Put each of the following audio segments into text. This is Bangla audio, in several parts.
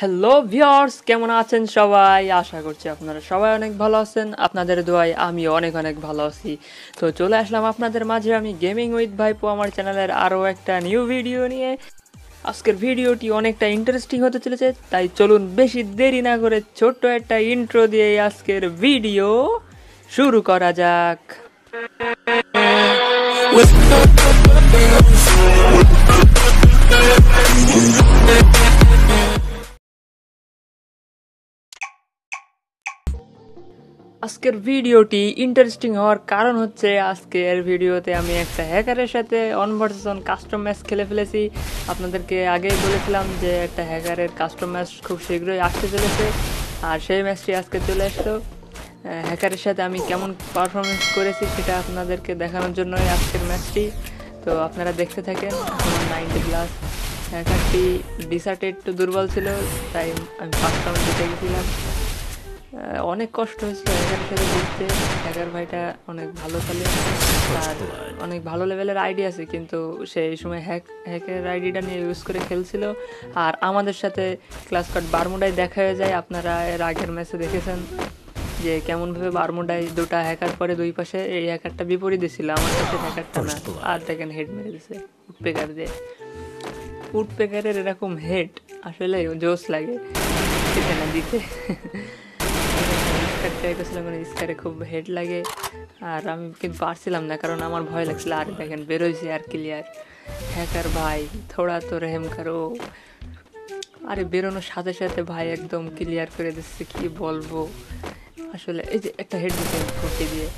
হ্যালো ভিওর্স কেমন আছেন সবাই? আশা করছি আপনারা সবাই অনেক ভালো আছেন। আপনাদের দোয়ায় আমি অনেক অনেক ভালো আছি। তো চলে আসলাম আপনাদের মাঝে আমি গেমিং উইথ ভাইপো আমার চ্যানেলের আরও একটা নিউ ভিডিও নিয়ে। আজকের ভিডিওটি অনেকটা ইন্টারেস্টিং হতে চলেছে, তাই চলুন বেশি দেরি না করে ছোট্ট একটা ইন্ট্রো দিয়ে আজকের ভিডিও শুরু করা যাক। আজকের ভিডিওটি ইন্টারেস্টিং হওয়ার কারণ হচ্ছে আজকের ভিডিওতে আমি একটা হ্যাকারের সাথে অনভার্সন কাস্টম ম্যাচ খেলে ফেলেছি। আপনাদেরকে আগেই বলেছিলাম যে একটা হ্যাকারের কাস্টম ম্যাচ খুব শীঘ্রই আসতে চলেছে আর সেই ম্যাচটি আজকে চলে আসলো। হ্যাকারের সাথে আমি কেমন পারফরমেন্স করেছি সেটা আপনাদেরকে দেখানোর জন্যই আজকের ম্যাচটি তো আপনারা দেখতে থাকেন নাইনটি প্লাস হ্যাকারটি ডিসার্টে একটু দুর্বল ছিল, তাই আমি ফার্স্ট রাউন্ড জিতে গেছিলাম। অনেক কষ্ট হয়েছিল হ্যাকারের সাথে জিততে হ্যাকার ভাইটা অনেক ভালো খেলে। আর অনেক ভালো লেভেলের আইডি আছে কিন্তু সেই সময় হ্যাক হ্যাকের আইডিটা নিয়ে ইউজ করে খেলছিল। আর আমাদের সাথে ক্লাস কার্ড বারমুডায় দেখা হয়ে যায়। আপনারা এর আগের ম্যাচে দেখেছেন যে কেমনভাবে বারমুডায় দুটা হ্যাকার পরে দুই পাশে এই হ্যাকারটা বিপরীতে ছিল আমার কাছে হ্যাকারটা না। আর দেখেন হেড মেরে দিছে উডপেকার দিয়ে। উডপেকারের এরকম হেড আসলে জোস লাগে। না দিতে। ট্রাই করছিলাম মানে স্কারে খুব হেড লাগে। আর আমি কিন্তু পারছিলাম না, কারণ আমার ভয় লাগছিল, আর দেখেন, বেরোইছি আর ক্লিয়ার হ্যাকার ভাই, থোড়া তো রেহেম কারও আরে বেরোনোর সাথে সাথে ভাই একদম ক্লিয়ার করে দিচ্ছে, কি বলব? আসলে এই যে একটা হেড দিতে ফুটে দিয়ে।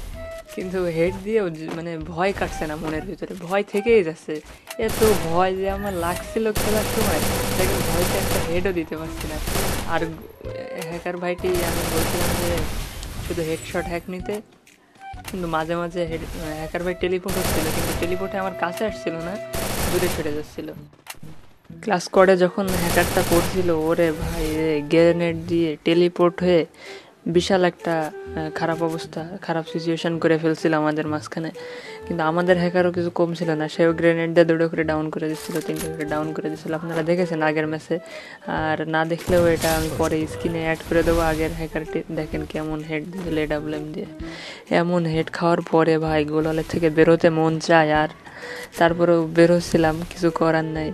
কিন্তু হেড দিয়েও মানে ভয় কাটছে না মনের ভিতরে, ভয় থেকেই যাচ্ছে। এত ভয় যে আমার লাগছিল খেলার সময়, দেখেন ভয়তে একটা হেডও দিতে পারছি না। আর হ্যাকার ভাইটি আমি বলছিলাম যে শুধু হেডশট হ্যাক নিতে, কিন্তু মাঝে মাঝে হেড হ্যাকার ভাই টেলিপোর্ট হচ্ছিল, কিন্তু টেলিপোর্টে আমার কাছে আসছিল না, দূরে ছেড়ে যাচ্ছিল। ক্লাস কোয়াডে যখন হ্যাকারটা করছিল, ওরে ভাই গ্রেনেড দিয়ে টেলিপোর্ট হয়ে বিশাল একটা খারাপ অবস্থা, খারাপ সিচুয়েশন করে ফেলছিল আমাদের মাঝখানে। কিন্তু আমাদের হ্যাকারও কিছু কম ছিল না। সেও গ্রেনেড দিয়ে দুটো করে ডাউন করে দিচ্ছিল তিনটে করে ডাউন করে দিচ্ছিল আপনারা দেখেছেন আগের ম্যাচে আর না দেখলেও এটা আমি পরে স্ক্রিনে অ্যাড করে দেবো। আগের হ্যাকারটি দেখেন কেমন হেড দিয়েছিল এডাব্লিউএম দিয়ে। এমন হেড খাওয়ার পরে ভাই গোলালের থেকে বেরোতে মন চায় আর তারপরেও বেরোচ্ছিলাম কিছু করার নাই।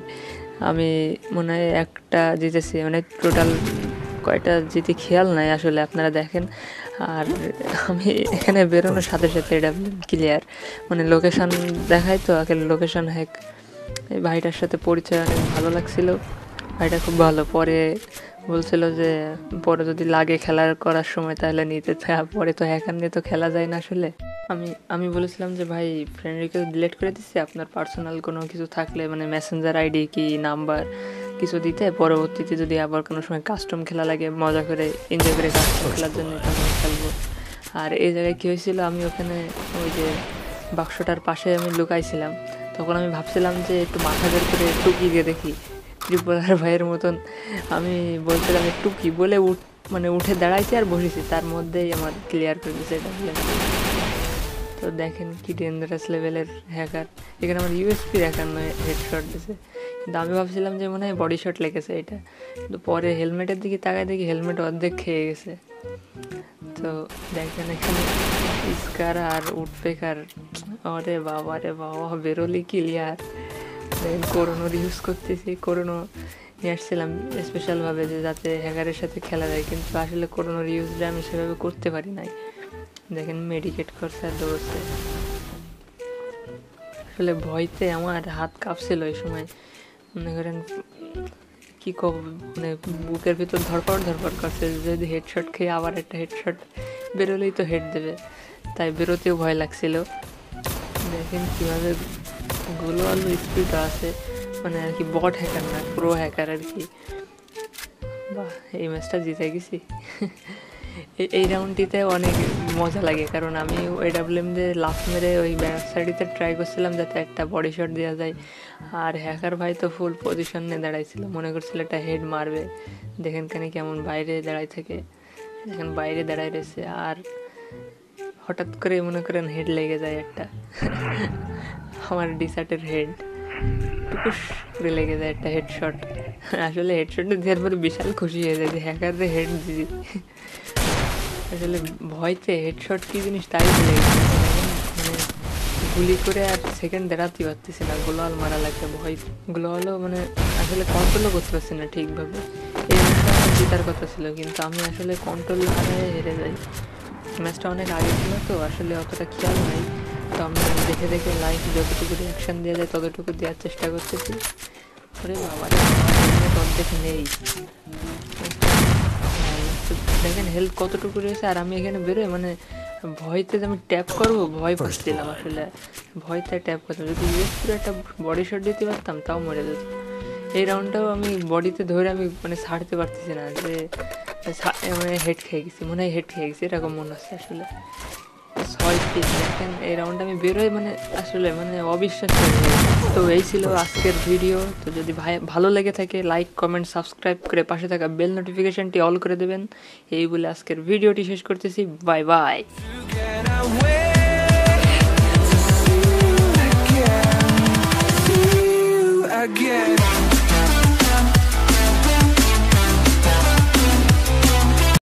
আমি মনে হয় একটা জিতেছি মানে টোটাল কয়টা যদি খেয়াল নাই আসলে আপনারা দেখেন। আর আমি এখানে বেরোনোর সাথে সাথে এটা ক্লিয়ার মানে লোকেশান দেখাই তো আগে লোকেশান হ্যাক। এই ভাইটার সাথে পরিচয় অনেক ভালো লাগছিল। ভাইটা খুব ভালো। পরে বলছিল যে, পরে যদি লাগে খেলার করার সময় তাহলে নিতে। পরে তো হ্যাকার নিয়ে তো খেলা যায় না আসলে। আমি আমি বলেছিলাম যে, ভাই ফ্রেন্ড রিকোয়েস্ট ডিলিট করে দিচ্ছি আপনার পার্সোনাল কোনো কিছু থাকলে মানে মেসেঞ্জার আইডি কি নাম্বার কিছু দিতে পরবর্তীতে যদি আবার কোনো সময় কাস্টম খেলা লাগে মজা করে এনজয় করে কাস্টম খেলার জন্য খেলব। আর এই জায়গায় কী হয়েছিল আমি ওখানে ওই যে বাক্সটার পাশে আমি লুকাইছিলাম। তখন আমি ভাবছিলাম যে একটু মাথা বের করে টুকি দিয়ে দেখি। ত্রিপুরার ভাইয়ের মতন আমি বলছিলাম একটু কি? বলে উঠ মানে উঠে দাঁড়াইছি আর বসেছি। তার মধ্যেই আমার ক্লিয়ার করে দিয়েছে এটা তো দেখেন কি ডেঞ্জারাস লেভেলের হ্যাকার এখানে আমার ইউএসপি হ্যাকার নয় হেডশট দিছে। কিন্তু আমি ভাবছিলাম যে মনে হয় বডি শট লেগেছে এটা। কিন্তু পরে হেলমেটের দিকে তাকায় দেখি হেলমেট অর্ধেক খেয়ে গেছে। তো দেখেন এখানে ইস্কার আর উঠপেকার আরে বাবা রে বাবা, বেরোলি ক্লিয়ার। করোনোর ইউজ করতেছি করোনো নিয়ে আসছিলাম স্পেশালভাবে যে যাতে হ্যাকারের সাথে খেলা যায়। কিন্তু আসলে করোনোর ইউজটা আমি সেভাবে করতে পারি নাই। দেখেন মেডিকেট করছে আর দৌড়ছে। আসলে ভয়তে আমার হাত কাঁপছিল ওই সময়। মনে করেন, কি কব মানে বুকের ভিতর ধরপড় ধরপড় করছে, যদি হেডশট খেয়ে আবার একটা হেডশট বেরোলেই তো হেড দেবে। তাই বেরোতেও ভয় লাগছিল। দেখেন কীভাবে গুলো আলু স্পিড আছে মানে আর কি বট হ্যাকার না প্রো হ্যাকার আর কি। বাহ, এই ম্যাচটা জিতে গেছি। এই রাউন্ডটিতে অনেক মজা লাগে। কারণ আমি ওই ডাব্লিউএম দিয়ে লাফ মেরে ওই ব্যাক সাইডেতে ট্রাই করছিলাম যাতে একটা বডি শট দেওয়া যায়। আর হ্যাকার ভাই তো ফুল পজিশন নিয়ে দাঁড়াইছিল। মনে করছিল একটা হেড মারবে। দেখেন কেন কেমন বাইরে দাঁড়াই থাকে। দেখেন বাইরে দাঁড়াই রয়েছে। আর হঠাৎ করে মনে করেন হেড লেগে যায় একটা। আমার ডিসার্টের হেড করে লেগে যায় একটা হেডশট আসলে হেডশটটা দেওয়ার পরে বিশাল খুশি হয়ে যায় যে হ্যাকাররে হেড দিদি আসলে ভয়তে হেডশট কি জিনিস তাই ভুলে গেছি মানে গুলি করে আর সেকেন্ড দাঁড়াতে পারতেছি না গ্লোয়াল মারা লাগছে ভয় গ্লোয়ালও মানে আসলে কন্ট্রোলও করতে পারছি না ঠিকভাবে। এই জেতার কথা ছিল, কিন্তু আমি আসলে কন্ট্রোল হারায় হেরে যাই। ম্যাচটা অনেক আগে ছিল তো, আসলে অতটা খেয়াল নাই। তো আমি দেখে দেখে লাইফ যতটুকু রিয়াকশান দেওয়া যায় ততটুকু দেওয়ার চেষ্টা করতেছি। ওরে বাবা অর্ধেক নেই। হেল্প কতটুকু রয়েছে আর আমি এখানে বেরোয় মানে ভয়তে আমি ট্যাপ করব ভয় পাচ্ছিলাম আসলে। ভয়তে ট্যাপ করতাম। যদি ইউএস পুরো একটা বডি শট দিতে পারতাম তাও মরে যেত এই রাউন্ডটাও আমি বডিতে ধরে আমি মানে ছাড়তে পারতেছি না যে মানে হেড খেয়ে গেছি মনে হয় হেড খেয়ে গেছি এরকম মনে হচ্ছে আসলে। এই রাউন্ড আমি বেরোই মানে আসলে মানে অবিশ্বাস তো এই ছিল আজকের ভিডিও তো যদি ভাই, ভালো লেগে থাকে লাইক কমেন্ট সাবস্ক্রাইব করে পাশে থাকা বেল নোটিফিকেশনটি অল করে দেবেন। এই বলে আজকের ভিডিওটি শেষ করতেছি। Bye bye